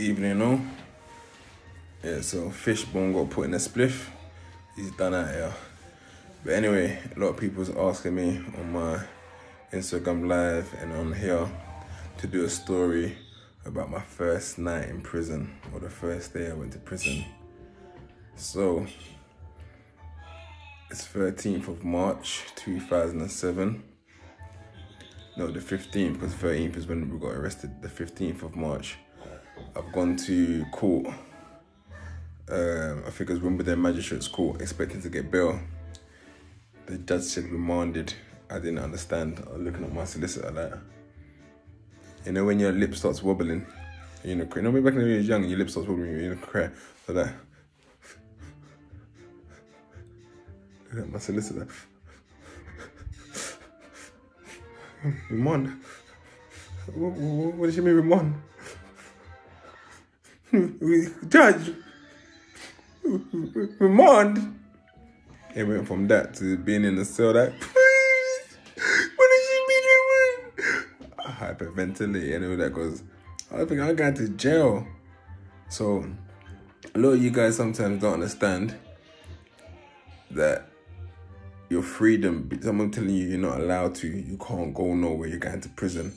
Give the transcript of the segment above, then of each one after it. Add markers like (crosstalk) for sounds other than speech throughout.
evening, all. Yeah, so Fishbone got put in a spliff. He's done out here. But anyway, a lot of people's asking me on my Instagram live and on here to do a story about my first night in prison or the first day I went to prison. So it's 13th of March 2007. No, the 15th, because 13th is when we got arrested. The 15th of March. I've gone to court. Um, I think it was Wimbledon Magistrates Court, expecting to get bail. The judge said remanded. I didn't understand. I was looking at my solicitor like, you know, when your lip starts wobbling, you know, you know, back when you were young, your lip starts wobbling, you know, cry. So that. Look at my solicitor. Remand? What, what, what does she mean, remand? We judge, we remand. It went from that to being in the cell like, please, what does she mean? I hyperventilate and that goes, I think I got to jail. So, a lot of you guys sometimes don't understand that your freedom, someone telling you you're not allowed to, you can't go nowhere, you're going to prison.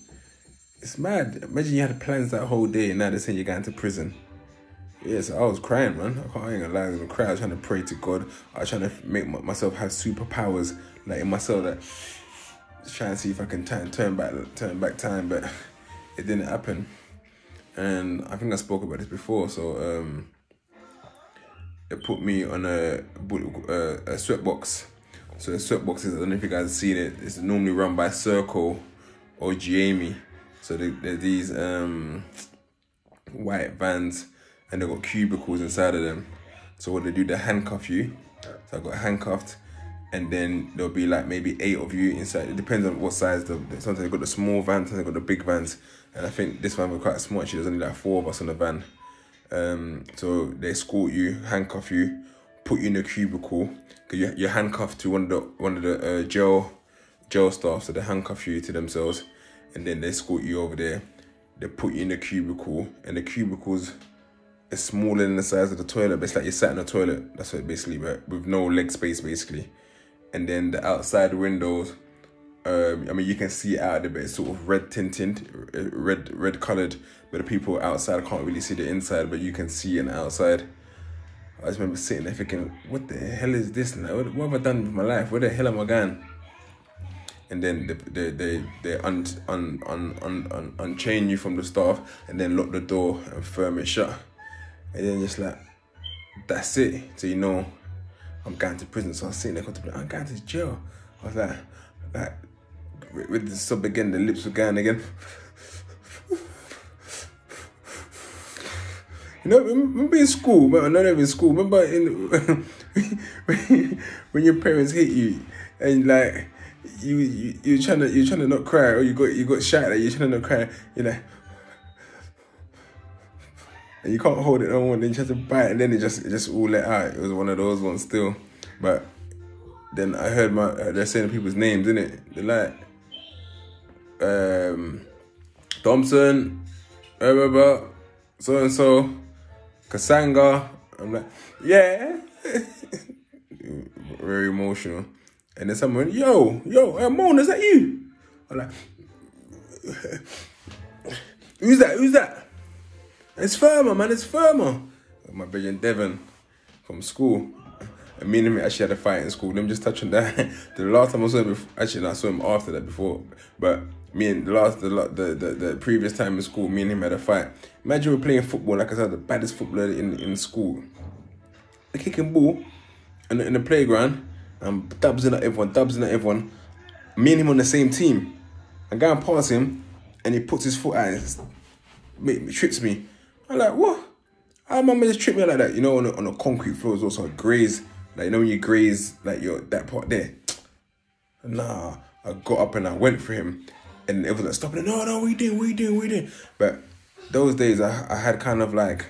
It's mad. Imagine you had plans that whole day and now they're saying you're going to prison. Yes, I was crying, man. I, ain't gonna lie, I was gonna cry. I was trying to pray to God. I was trying to make myself have superpowers, like in myself, that trying to see if I can turn turn back turn back time, but it didn't happen. And I think I spoke about this before. So um, it put me on a a, a sweatbox. So the sweatbox is I don't know if you guys have seen it. It's normally run by Serco or GEOAmey. So they, they're these um, white vans and they've got cubicles inside of them. So what they do, they handcuff you. So I got handcuffed, and then there'll be like maybe eight of you inside. It depends on what size. The, sometimes they've got the small vans, sometimes they've got the big vans, and I think this van was quite small. Actually, there's only like four of us on the van. Um, so they escort you, handcuff you, put you in a cubicle. Cause you're, you're handcuffed to one of the one of the uh, jail jail staff, so they handcuff you to themselves, and then they escort you over there. They put you in a cubicle, and the cubicles it's smaller than the size of the toilet, but it's like you're sat in a toilet. That's what basically, but with no leg space basically. And then the outside windows, um, I mean, you can see out there, but it's sort of red tinted, red red colored. But the people outside can't really see the inside, but you can see it outside. I just remember sitting there thinking, what the hell is this now? What, what have I done with my life? Where the hell am I going? And then they they they, they un, un, un, un, un, unchain you from the staff and then lock the door and firm it shut. And then just like, that's it. So you know, I'm going to prison. So I was sitting there contemplating, I'm going to jail. I was like, like, with the sub again, the lips were going again. You know, remember in school, but not even school. Remember in (laughs) when your parents hit you and like you you you're trying to you're trying to not cry or you got you got shot at you're trying to not cry. You know, and you can't hold it on. Then you have to bite, and then it just it just all let out. It was one of those ones still, but then I heard my uh, they're saying people's names, in it? They're like um, Thompson, blah, so and so, Kasanga. I'm like, yeah, (laughs) very emotional. And then someone, yo, yo, uh, is that you? I'm like, (laughs) who's that? Who's that? It's Firma, man, it's Firma. My brother Devon from school. And me and him actually had a fight in school. Let me just touch on that. (laughs) the last time I saw him, before, actually, no, I saw him after that before. But me and the last, the, the, the, the previous time in school, me and him had a fight. Imagine we're playing football, like I said, the baddest footballer in, in school. The kicking ball in the, in the playground. I'm dabbing at everyone, dabbing at everyone. Me and him on the same team. I go and pass him, and he puts his foot out and trips me. I'm like, what? How am I just trip me like that? You know, on a, on a concrete floor is also graze. Like, you know when you graze, like, your that part there. (tsk) Nah, I got up and I went for him. And everyone like, stopping. No, no, we did, we did, we did. But those days, I, I had kind of like,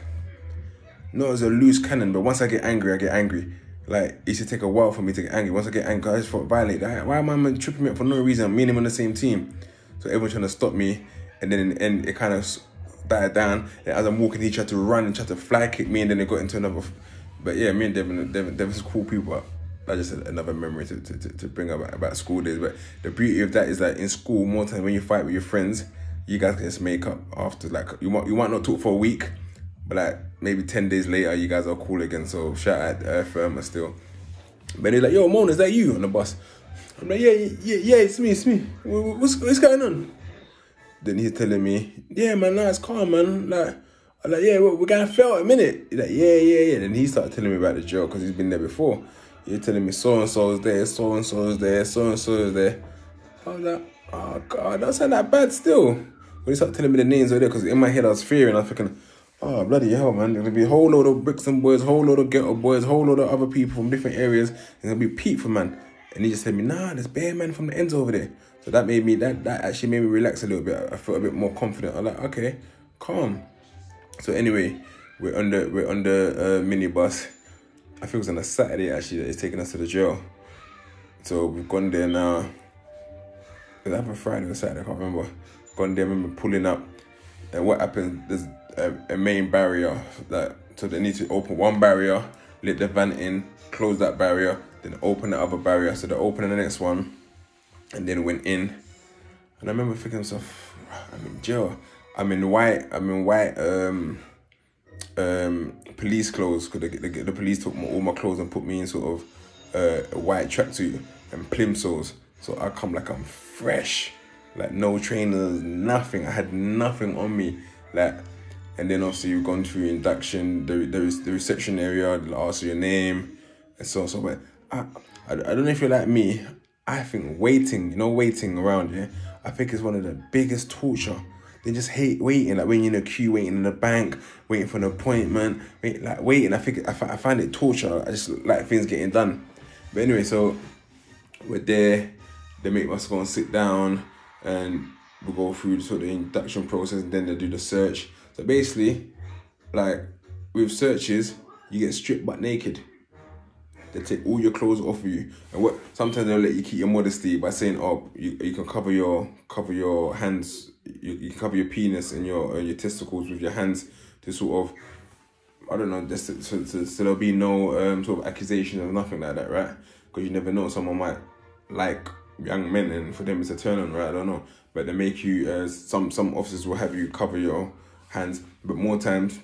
not as a loose cannon, but once I get angry, I get angry. Like, it to take a while for me to get angry. Once I get angry, I just felt violate. Why am I tripping me up for no reason? Me and him on the same team. So everyone trying to stop me. And then and it kind of died down. And as I'm walking, he tried to run and tried to fly kick me, and then it got into another. But yeah, me and Devin, Devin, Devin's cool people. That's just another memory to, to, to bring about about school days. But the beauty of that is that in school, more time when you fight with your friends, you guys can just make up after. Like you might you might not talk for a week, but like maybe ten days later, you guys are cool again. So shout out uh, Firma still. But he's like, "Yo, Mon, is that you on the bus?" I'm like, "Yeah, yeah, yeah, it's me, it's me. What's what's going on?" Then he's telling me, "Yeah, man, nah, it's calm, man. Like." I'm like, yeah, we're going to fail a minute. He's like, yeah, yeah, yeah. Then he started telling me about the jail because he's been there before. You're telling me so and so is there, so and so is there, so and so is there. I was like, oh god, that's not that bad still. When he started telling me the names over there, because in my head I was fearing, I was thinking, oh bloody hell, man, there's gonna be a whole load of Brixton boys, whole load of ghetto boys, whole load of other people from different areas. It's gonna be people, man. And he just said me, nah, there's bare man from the ends over there. So that made me, that that actually made me relax a little bit. I felt a bit more confident. I'm like, okay, calm. So anyway, we're the we're on the uh, minibus I think it was on a Saturday actually that he's taking us to the jail. So we've gone there now. Was that for Friday or Saturday? I can't remember. Gone there, I remember pulling up. And what happened? There's a, a main barrier that so they need to open one barrier, let the van in, close that barrier, then open the other barrier. So they're opening the next one, and then went in. And I remember thinking to myself, I'm in jail. I'm in white. I'm in white. Um, um, police clothes because the, the, the, police took my, all my clothes and put me in sort of uh, a white tracksuit and plimsolls. So I come like I'm fresh, like no trainers, nothing. I had nothing on me, like. And then obviously you've gone through induction, the the, the reception area, they'll ask you your name, and so on so. But I, I, I don't know if you're like me. I think waiting, you know, waiting around, yeah. I think it's one of the biggest torture they just hate waiting, like when you're in a queue, waiting in the bank, waiting for an appointment, wait, like waiting. I think I, I find it torture. I just like things getting done. But anyway, so we're there. They make us go and sit down, and we go through the sort of induction process, and then they do the search. So basically, like with searches, you get stripped but naked. They take all your clothes off of you, and what sometimes they'll let you keep your modesty by saying, "Oh, you, you can cover your cover your hands you, you cover your penis and your uh, your testicles with your hands to sort of I don't know, just to, to, to, so there'll be no um, sort of accusation or nothing like that, right? Because you never know, someone might like young men, and for them it's a turn on, right? I don't know, but they make you. Uh, some some officers will have you cover your hands, but more times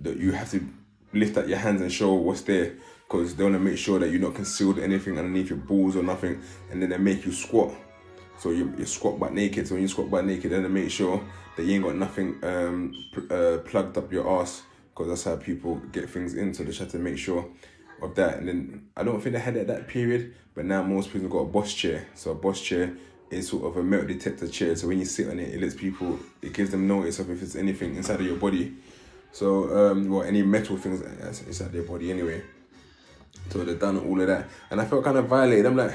that you have to lift up your hands and show what's there because they want to make sure that you're not concealed anything underneath your balls or nothing, and then they make you squat so you, you squat butt naked. So when you squat butt naked, then they make sure that you ain't got nothing um, uh, plugged up your ass because that's how people get things in. So they try to make sure of that. And then I don't think they had it at that period, but now most people got a boss chair. So a boss chair is sort of a metal detector chair. So when you sit on it, it lets people, it gives them notice of if it's anything inside of your body. So, um, well, any metal things inside their body anyway. So they've done all of that. And I felt kind of violated. I'm like,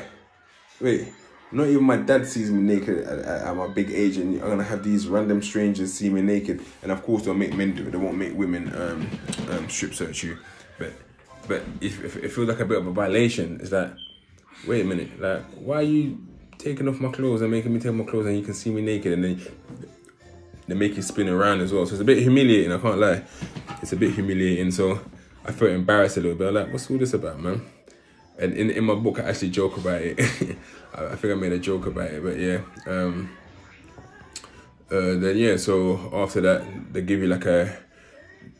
wait, not even my dad sees me naked at, my big age, and I'm gonna have these random strangers see me naked. And of course, they'll make men do it. They won't make women um, um, strip search you. But but if, if, it feels like a bit of a violation, is that wait a minute, like why are you taking off my clothes and making me take my clothes, and you can see me naked, and then they make you spin around as well. So it's a bit humiliating. I can't lie, it's a bit humiliating. So I felt embarrassed a little bit. I'm like, what's all this about, man? And in, in my book, I actually joke about it. (laughs) I, think I made a joke about it, but yeah. Um, uh, then yeah, so after that, they give you like a,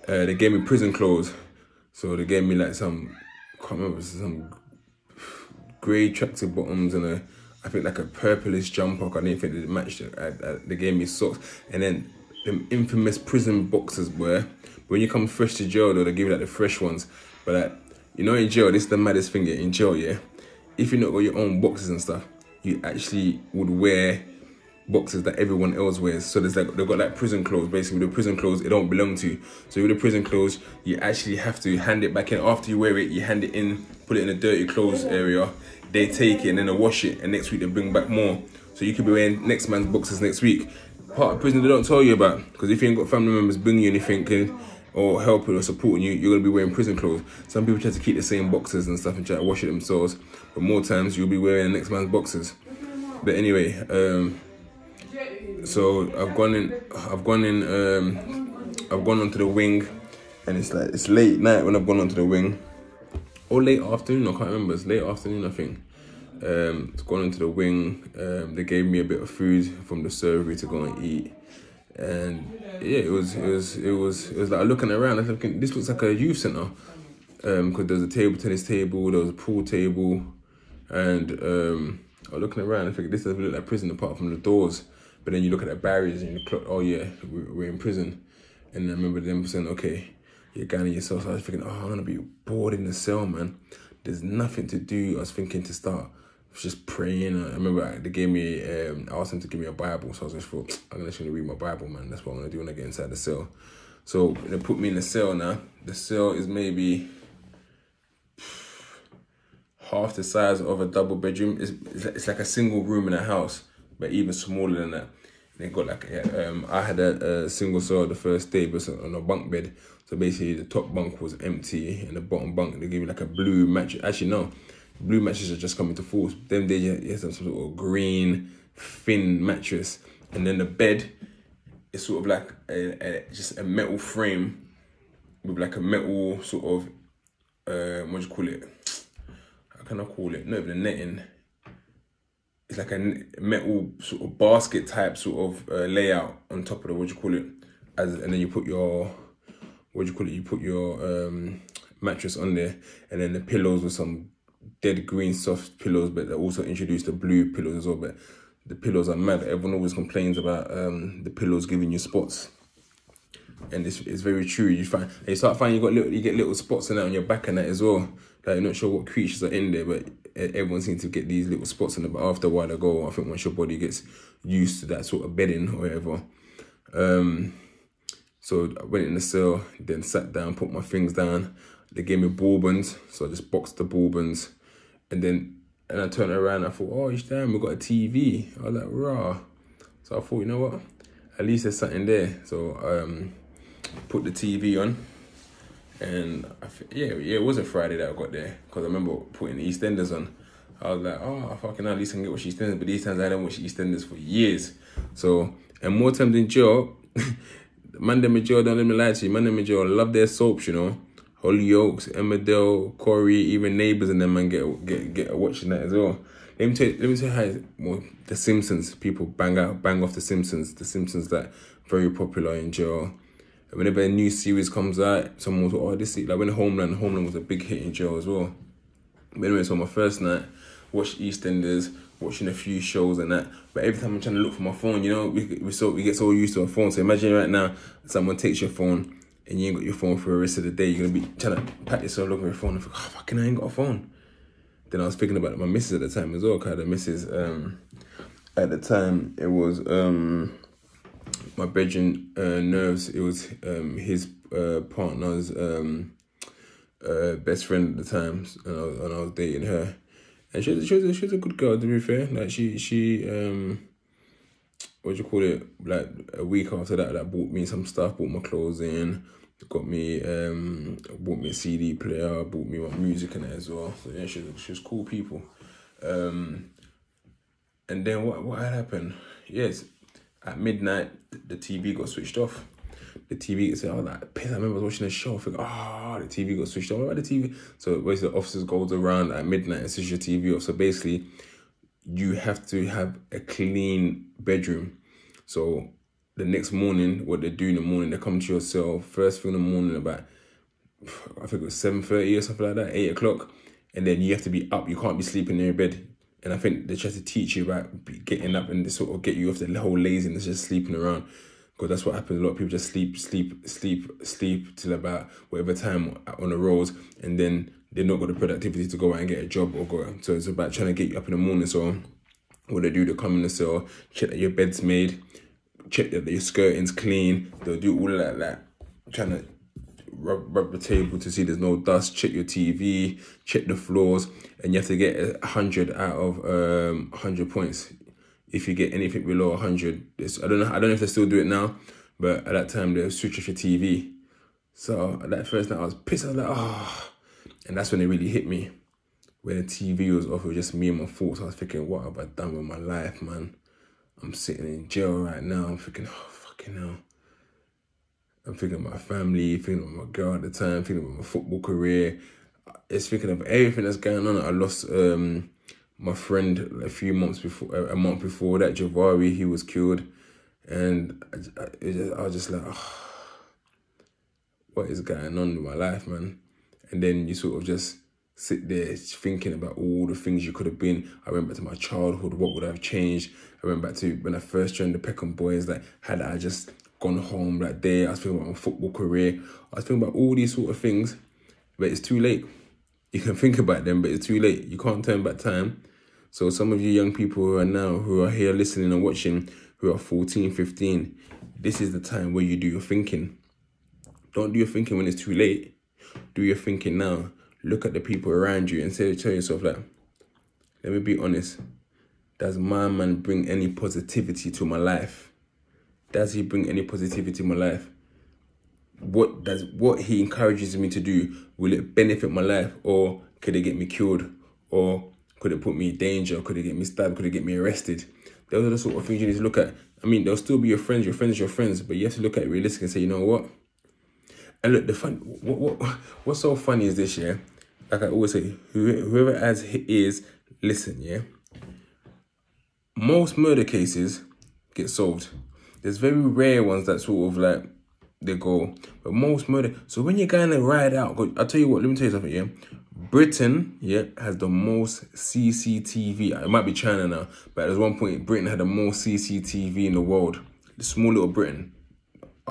uh, they gave me prison clothes. So they gave me like some, I can't remember, some grey tracksuit bottoms and a, I think like a purplish jumper. I didn't think it matched it. I, I, they gave me socks. And then the infamous prison boxers were, when you come fresh to jail though, they give you like the fresh ones. But like, you know, in jail, this is the maddest thing. Yeah, in jail, yeah, if you not got your own boxes and stuff, you actually would wear boxes that everyone else wears. So there's like they've got like prison clothes. Basically, the prison clothes it don't belong to you. So with the prison clothes, you actually have to hand it back in after you wear it. You hand it in, put it in a dirty clothes area. They take it and then they wash it, and next week they bring back more. So you could be wearing next man's boxes next week. Part of prison they don't tell you about because if you ain't got family members bringing you anything or helping or supporting you, you're gonna be wearing prison clothes. Some people try to keep the same boxes and stuff and try to wash it themselves, but more times you'll be wearing the next man's boxes. But anyway, um, so I've gone in. I've gone in. Um, I've gone onto the wing, and it's like it's late night when I've gone onto the wing, or late afternoon. I can't remember. It's late afternoon, I think. Um, it's gone into the wing. Um, they gave me a bit of food from the surgery to go and eat, and yeah, it was it was it was it was like looking around. I was this looks like a youth center, um, because there's a table tennis table, there was a pool table, and um, I was looking around. I think this doesn't look like prison apart from the doors. But then you look at the barriers and you look, oh yeah, we're in prison. And I remember them saying, okay, you're going yourself. So I was thinking, oh, I'm gonna be bored in the cell, man. There's nothing to do. I was thinking to start just praying. I remember they gave me, um, I asked them to give me a Bible. So I was just thought, I'm gonna actually read my Bible, man. That's what I'm gonna do when I get inside the cell. So they put me in the cell now. The cell is maybe half the size of a double bedroom. It's, it's like a single room in a house, but even smaller than that. They got like, um, I had a, a single cell the first day, but on a bunk bed. So basically, the top bunk was empty, and the bottom bunk they gave me like a blue mattress. Actually, no, blue mattresses are just coming to force. Them you have some sort of green thin mattress, and then the bed is sort of like a, a just a metal frame with like a metal sort of uh, what do you call it? How can I call it? No, the netting. It's like a metal sort of basket type sort of uh, layout on top of the what do you call it? As and then you put your what do you call it? You put your um, mattress on there, and then the pillows with some dead green soft pillows, but they also introduced the blue pillows as well. But the pillows are mad. Everyone always complains about um, the pillows giving you spots. And it's, it's very true. You find you start finding you got little you get little spots in that on your back and that as well. Like you're not sure what creatures are in there, but everyone seems to get these little spots in it. But after a while ago, I think once your body gets used to that sort of bedding or whatever. Um, so I went in the cell, then sat down, put my things down. They gave me bourbons, so I just boxed the bourbons and then and I turned around I thought, oh, each time we got a TV. I was like, raw. So I thought, you know what? At least there's something there. So um, put the TV on. And yeah, yeah, it was a Friday that I got there because I remember putting the EastEnders on. I was like, oh, fucking at least I can get watch EastEnders. But these times I don't watch EastEnders for years. So, and more times than Joe, man, them Joe, don't let me lie to you, man, them Joe love their soaps, you know. Hollyoaks, Emmerdale, Corrie, even neighbours and them man get get get watching that as well. Let me tell you, let me tell you how well, the Simpsons people bang out bang off the Simpsons. The Simpsons that very popular in jail. Whenever a new series comes out, someone was oh this like when Homeland Homeland was a big hit in jail as well. But anyway, so my first night, watched EastEnders, watching a few shows and that. But every time I'm trying to look for my phone, you know, we we so we get so used to a phone. So imagine right now, someone takes your phone and you ain't got your phone for the rest of the day, you're gonna be trying to pat yourself looking at your phone and think, oh fucking I ain't got a phone. Then I was thinking about my missus at the time as well, kind of missus um at the time it was um my bedroom uh, nerves, it was um his uh, partner's um uh, best friend at the time and I, was, and I was dating her. And she was, she was, a, she was a good girl to be fair. Like she she um what do you call it? Like a week after that, that bought me some stuff, bought my clothes in, got me um bought me a CD player, bought me my music and it as well. So yeah, she was, she was cool people. Um and then what what happened? Yes, at midnight the TV got switched off. The TV was like pissed. I remember I was watching a show, I think, ah, oh, the TV got switched off. What the TV? So basically the officers goes around at midnight and switch your TV off. So basically you have to have a clean bedroom. So the next morning, what they do in the morning, they come to your cell first thing in the morning about I think it was seven thirty or something like that, eight o'clock, and then you have to be up. You can't be sleeping in your bed. And I think they try to teach you about getting up and sort of get you off the whole laziness, just sleeping around. Because that's what happens. A lot of people just sleep, sleep, sleep, sleep till about whatever time on the roads, and then they're not got the productivity to go out and get a job or go. So it's about trying to get you up in the morning. So what they do, they come in the cell, check that your bed's made, check that your skirting's clean. They'll do all of that, like trying to rub, rub the table to see there's no dust. Check your TV, check the floors, and you have to get hundred out of um hundred points. If you get anything below hundred, I don't know. I don't know if they still do it now, but at that time they switch off your TV. So that first night I was pissed. I was like, oh and that's when it really hit me. When the TV was off, it was just me and my thoughts. I was thinking, what have I done with my life, man? I'm sitting in jail right now. I'm thinking, oh, fucking hell. I'm thinking of my family, thinking of my girl at the time, thinking of my football career. It's thinking of everything that's going on. I lost um, my friend a few months before, a month before that, Javari, he was killed. And I, I, I was just like, oh, what is going on in my life, man? And then you sort of just sit there thinking about all the things you could have been. I went back to my childhood, what would I have changed? I went back to when I first joined the Peckham Boys, like had I just gone home that day, I was thinking about my football career, I was thinking about all these sort of things, but it's too late. You can think about them, but it's too late. You can't turn back time. So some of you young people who are now, who are here listening and watching, who are 14, 15, this is the time where you do your thinking. Don't do your thinking when it's too late. Do your thinking now. Look at the people around you and say, tell yourself like, let me be honest. Does my man bring any positivity to my life? Does he bring any positivity to my life? What does what he encourages me to do? Will it benefit my life or could it get me killed? Or could it put me in danger? Could it get me stabbed? Could it get me arrested? Those are the sort of things you need to look at. I mean, they'll still be your friends, your friends, your friends, but you have to look at it realistically and say, you know what? And look, the fun, what, what, what's so funny is this, yeah? Like I always say, whoever has ears, listen, yeah? Most murder cases get solved. There's very rare ones that sort of like, they go, but most murder. So when you're going to ride out, I'll tell you what, let me tell you something, yeah? Britain, yeah, has the most CCTV. It might be China now, but at one point, Britain had the most CCTV in the world. The small little Britain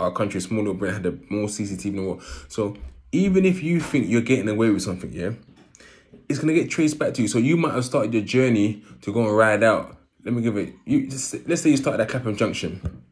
our country, small little Britain, had a more CCTV the world. So even if you think you're getting away with something, yeah, it's gonna get traced back to you. So you might have started your journey to go and ride out. Let me give it. You just, let's say you started at Clapham Junction,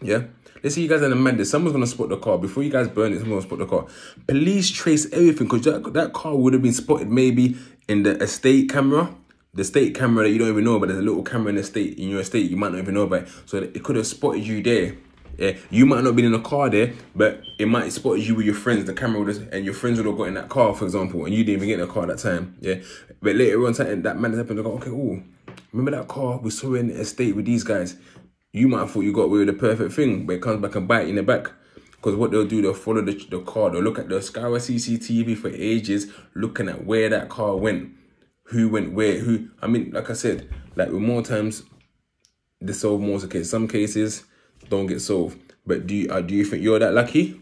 yeah. Let's say you guys are in a Mendes. Someone's gonna spot the car before you guys burn it. Someone's gonna spot the car. Police trace everything because that that car would have been spotted maybe in the estate camera the state camera that you don't even know about. There's a little camera in the state in your estate you might not even know about. So it could have spotted you there. Yeah, you might not be in a car there, but it might spot you with your friends. The camera would have, and your friends would have got in that car, for example, and you didn't even get in the car that time. Yeah, but later on, that man has happened. They go, okay, oh, remember that car we saw in the estate with these guys? You might have thought you got away with the perfect thing, but it comes back and bite in the back. Because what they'll do, they'll follow the, the car, they'll look at the scour CCTV for ages, looking at where that car went, who went where, who. I mean, like I said, like with more times, they solve more cases. Some cases, don't get solved. But do you, uh, do you think you're that lucky?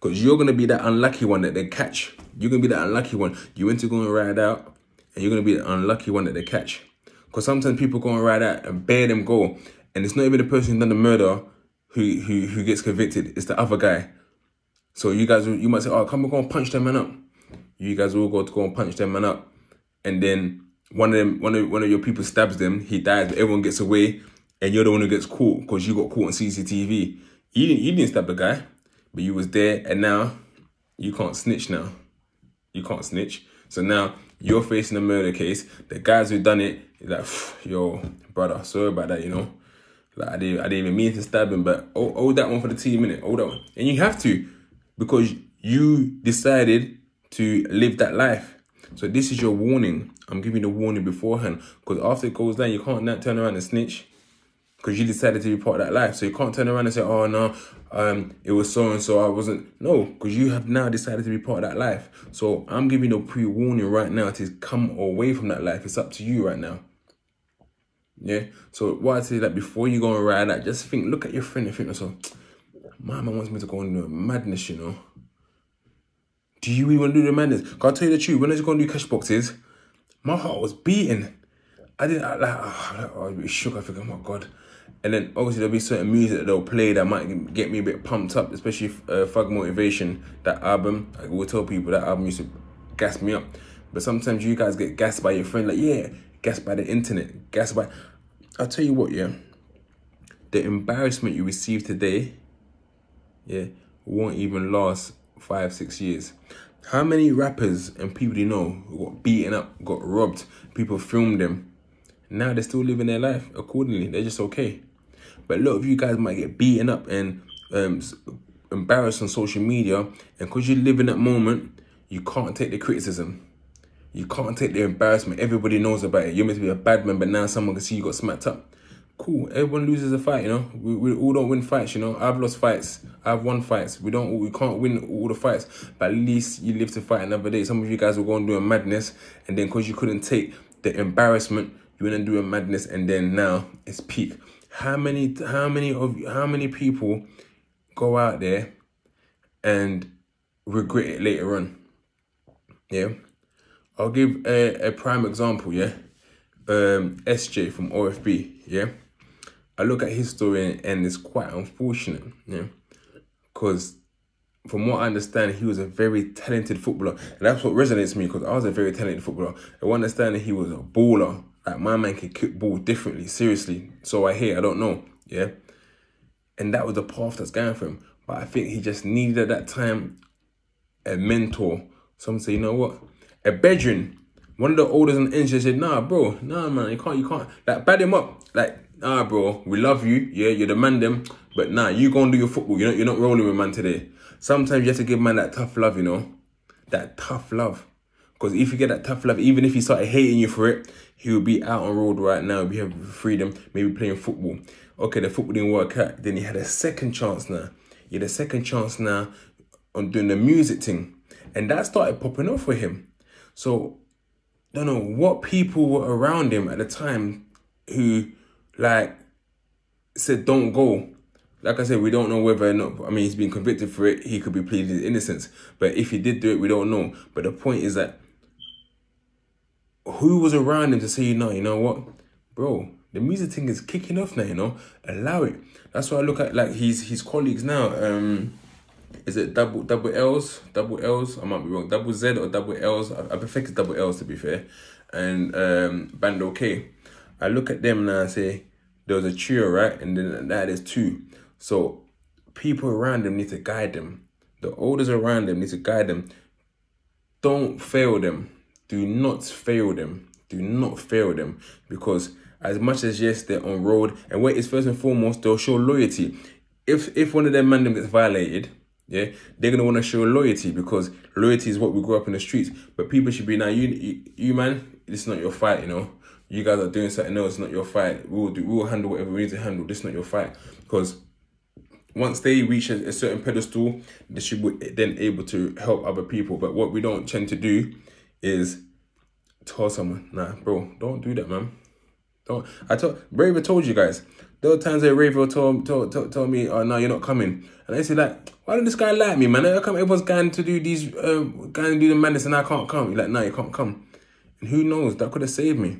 Because you're going to be that unlucky one that they catch. You're going to be that unlucky one. You went to go and ride out, and you're going to be the unlucky one that they catch. Because sometimes people go and ride out and bear them go. And it's not even the person who done the murder who, who, who gets convicted. It's the other guy. So you guys, you might say, oh, come and go and punch them man up. You guys all go to go and punch them man up. And then one of them, one of, one of your people stabs them. He dies, but everyone gets away and you're the one who gets caught because you got caught on CCTV. You didn't, you didn't stab the guy, but you was there, and now you can't snitch now. You can't snitch. So now you're facing a murder case. The guys who done it, like, yo, brother, sorry about that, you know. Like I didn't, I didn't even mean to stab him, but hold, hold that one for the team, minute. Hold that one, and you have to because you decided to live that life. So this is your warning. I'm giving the warning beforehand because after it goes down, you can't turn around and snitch because you decided to be part of that life. So you can't turn around and say, oh no, um, it was so and so, I wasn't. No, because you have now decided to be part of that life. So I'm giving you a pre warning right now to come away from that life. It's up to you right now. Yeah. So what I say that before you go and ride that, just think, look at your friend and think, so my man wants me to go do a madness, you know. Do you even do the madness? Cause I'll tell you the truth, when I was going to do cash boxes, my heart was beating. I didn't I, like, (sighs) oh, I was shook. I think, oh my god. And then obviously there'll be certain music that they'll play that might get me a bit pumped up, especially uh, Thug Motivation, that album. I will tell people that album used to gas me up. But sometimes you guys get gassed by your friend, like, yeah, gassed by the internet, gassed by. I'll tell you what, yeah. The embarrassment you receive today, yeah, won't even last five, six years. How many rappers and people do you know got beaten up, got robbed, people filmed them? Now they're still living their life accordingly. They're just okay. But a lot of you guys might get beaten up and um, embarrassed on social media. And because you live in that moment, you can't take the criticism. You can't take the embarrassment. Everybody knows about it. You're meant to be a bad man, but now someone can see you got smacked up. cool. Everyone loses a fight, you know. We, we all don't win fights, you know. I've lost fights. I've won fights. We don't. We can't win all the fights, but at least you live to fight another day. Some of you guys will go and do a madness, and then because you couldn't take the embarrassment, you went and do a madness, and then now it's peak. How many? How many of? How many people go out there and regret it later on? Yeah, I'll give a, a prime example. Yeah, um, SJ from OFB. Yeah I look at his story and it's quite unfortunate, yeah, because from what I understand, he was a very talented footballer, and that's what resonates me because I was a very talented footballer. I understand that he was a baller. Like my man can kick ball differently, seriously. So I hear, I don't know, yeah. And that was the path that's going for him. But I think he just needed at that time a mentor. Some say, you know what, a bedroom. One of the oldest and engineers said, "Nah, bro, nah, man, you can't, you can't." Like, bad him up, like nah, bro, we love you. Yeah, you're the man them. But nah, you go and do your football. You're not, you're not rolling with man today. Sometimes you have to give man that tough love, you know? That tough love. Because if you get that tough love, even if he started hating you for it, he would be out on road right now, be having freedom, maybe playing football. Okay, the football didn't work out. Then he had a second chance now. He had a second chance now on doing the music thing. And that started popping off for him. So, don't know what people were around him at the time who like said don't go. Like I said, we don't know whether or not. I mean, he's been convicted for it. He could be pleaded his innocence. But if he did do it, we don't know. But the point is that who was around him to say, you know, you know what, bro, the music thing is kicking off now. You know, allow it. That's why I look at like his his colleagues now. Um, is it double double L's, double L's? I might be wrong. Double Z or double L's? I, I prefer double L's to be fair. And um, Bandokay. I look at them and I say, there was a trio, right? And then that is two. So people around them need to guide them. The elders around them need to guide them. Don't fail them. Do not fail them. Do not fail them. Because as much as yes, they're on road, and wait is first and foremost, they'll show loyalty. If if one of their man them gets violated, yeah, they're gonna want to show loyalty because loyalty is what we grew up in the streets. But people should be now, you, you, you man, is not your fight, you know you guys are doing something else, it's not your fight. We will do, we will handle whatever we need to handle. This is not your fight. Because once they reach a, a, certain pedestal, they should be then able to help other people. But what we don't tend to do is tell someone, nah, bro, don't do that, man. Don't. I told Raver told you guys. There were times that Raver told, told, told, told me, oh, no, you're not coming. And I said, like, why don't this guy like me, man? How come everyone's going to do these, um, going to do the madness and I can't come? You're like, no, you can't come. And who knows? That could have saved me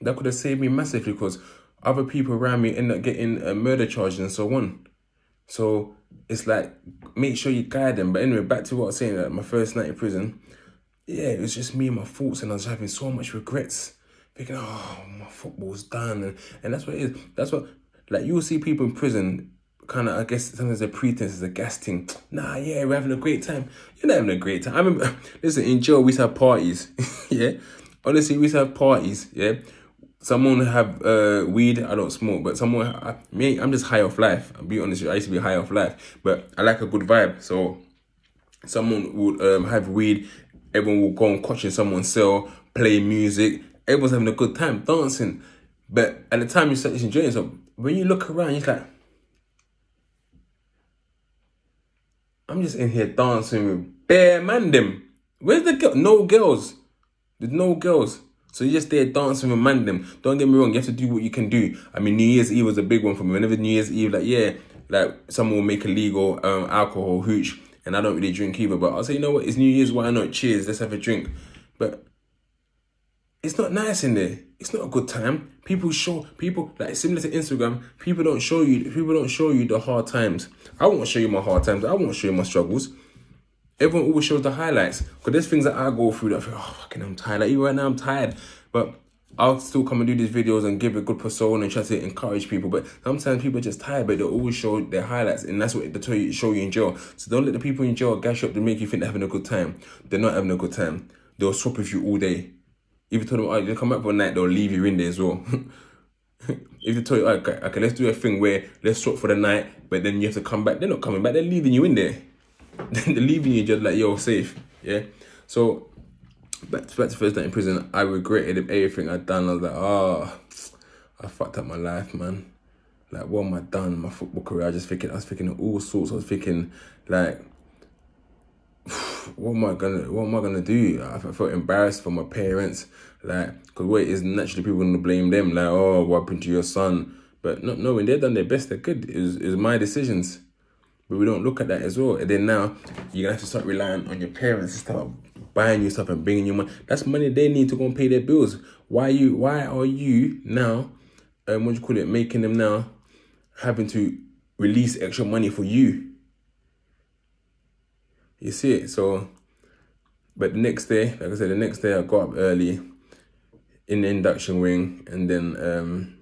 that could have saved me massively because other people around me end up getting a murder charge and so on. So it's like make sure you guide them. But anyway, back to what I was saying. Like my first night in prison, yeah, it was just me and my thoughts, and I was having so much regrets, thinking, oh, my football's done, and and that's what it is. That's what like you'll see people in prison. Kind of, I guess sometimes the pretense is a gas thing. Nah, yeah, we're having a great time. You're not having a great time. I remember, (laughs) listen, in jail we used to have parties. (laughs) yeah, honestly, we used to have parties. Yeah, someone have uh, weed. I don't smoke, but someone I, me, I'm just high off life. I'll be honest, I used to be high off life, but I like a good vibe. So someone would um, have weed. Everyone will go and watching someone sell, play music. Everyone's having a good time dancing. But at the time, you start enjoying So when you look around, you're like, I'm just in here dancing with bare man them. Where's the girl? No girls. There's no girls. So you're just there dancing with man them. Don't get me wrong, you have to do what you can do. I mean, New Year's Eve was a big one for me. Whenever New Year's Eve, like, yeah, like someone will make illegal um, alcohol, hooch, and I don't really drink either. But I'll say, you know what, it's New Year's, why not? Cheers, let's have a drink. But it's not nice in there. It's not a good time. People show people like similar to Instagram. People don't show you. People don't show you the hard times. I won't show you my hard times. I won't show you my struggles. Everyone always shows the highlights. Because there's things that I go through that I feel, oh, fucking, I'm tired. Like, even right now, I'm tired. But I'll still come and do these videos and give a good persona and try to encourage people. But sometimes people are just tired, but they always show their highlights. And that's what they show you in jail. So don't let the people in jail gash up to make you think they're having a good time. They're not having a good time. They'll swap with you all day. If you tell them, oh, you come back for a night, they'll leave you in there as well. (laughs) if they tell you, oh, okay, okay, let's do a thing where let's swap for the night, but then you have to come back, they're not coming back, they're leaving you in there. (laughs) they're leaving you just like you're safe. Yeah. So back to, back to first night in prison, I regretted everything I'd done. I was like, oh, I fucked up my life, man. Like, what am I done? My football career, I just thinking, I was thinking of all sorts. I was thinking, like, (sighs) what am I gonna, what am I gonna do? I felt embarrassed for my parents, like, because what is naturally people gonna blame them, like, oh, what happened to your son? But not knowing they've done their best, they're good. It was, my decisions. But we don't look at that as well. And then now you're gonna have to start relying on your parents to start buying you stuff and bringing you money. That's money they need to go and pay their bills. Why you? Why are you now? Um, what do you call it? Making them now having to release extra money for you. You see it. So, but the next day, like I said, the next day I got up early in the induction wing, and then um,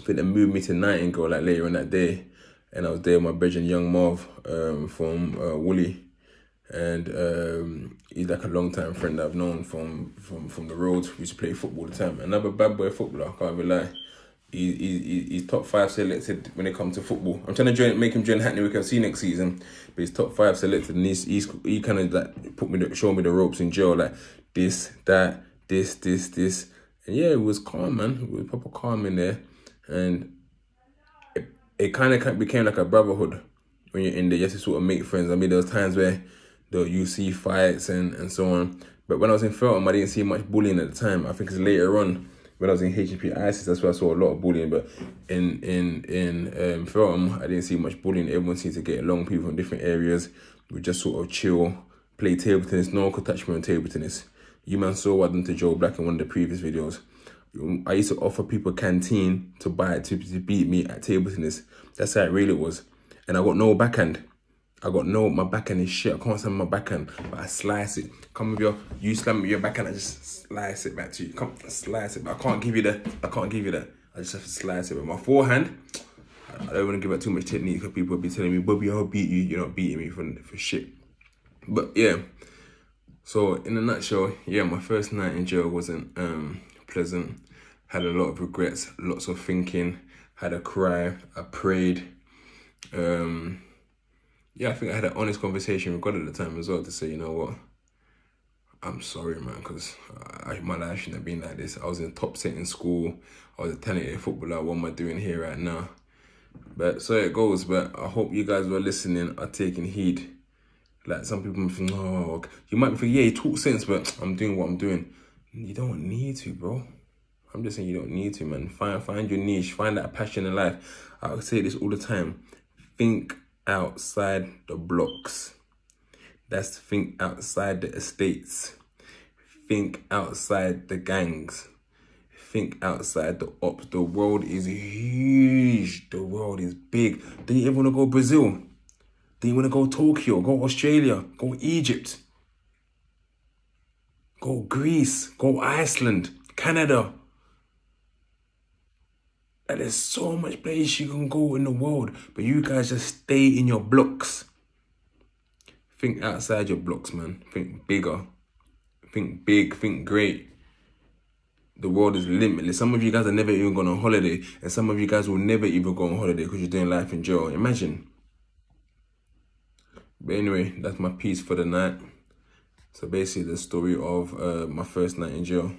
I think they moved me to Nightingale like later on that day and I was there with my bedroom young Marv um, from uh, Woolly, and um, he's like a long time friend I've known from from from the road. We used to play football all the time. Another bad boy footballer, I can't even lie. He, he, he's top five selected when it comes to football. I'm trying to join, make him join Hackney Wick FC next season, but he's top five selected, and he's, he's he kind of like put me, the, show me the ropes in jail, like this, that, this, this, this, and yeah, it was calm, man. It was proper calm in there, and it kind of became like a brotherhood when you're in there. You have to sort of make friends. I mean, there was times where the UC fights and, and so on. But when I was in Feltham, I didn't see much bullying at the time. I think it's later on when I was in HMP Isis, that's where I saw a lot of bullying. But in in in um, Feltham, I didn't see much bullying. Everyone seemed to get along. People from different areas would just sort of chill, play table tennis. No one could touch me on table tennis. You man saw what I done to Joe Black in one of the previous videos. I used to offer people canteen to buy to, to beat me at table tennis. That's how it really was. And I got no backhand. I got no, my backhand is shit. I can't slam my backhand, but I slice it. Come with your, you slam your backhand, I just slice it back to you. Come, slice it. But I can't give you that. I can't give you that. I just have to slice it. With my forehand, I don't want to give it too much technique because people will be telling me, Bobby, I'll beat you. You're not beating me for, for shit. But yeah. So in a nutshell, yeah, my first night in jail wasn't um, pleasant had a lot of regrets, lots of thinking, had a cry, I prayed. Um, yeah, I think I had an honest conversation with God at the time as well to say, you know what, I'm sorry, man, because my life shouldn't have been like this. I was in top set in school. I was a talented footballer. What am I doing here right now? But so it goes. But I hope you guys were listening, are taking heed. Like some people think, oh, you might be thinking, yeah, you talk sense, but I'm doing what I'm doing. You don't need to, bro. I'm just saying you don't need to, man. Find find your niche, find that passion in life. I say this all the time. Think outside the blocks. That's think outside the estates. Think outside the gangs. Think outside the ops. The world is huge. The world is big. Do you ever want to go Brazil? Do you want to go Tokyo? Go Australia? Go Egypt? Go Greece? Go Iceland? Canada? And there's so much place you can go in the world, but you guys just stay in your blocks. Think outside your blocks, man. Think bigger. Think big. Think great. The world is limitless. Some of you guys are never even going on holiday, and some of you guys will never even go on holiday because you're doing life in jail. Imagine. But anyway, that's my piece for the night. So basically, the story of uh, my first night in jail.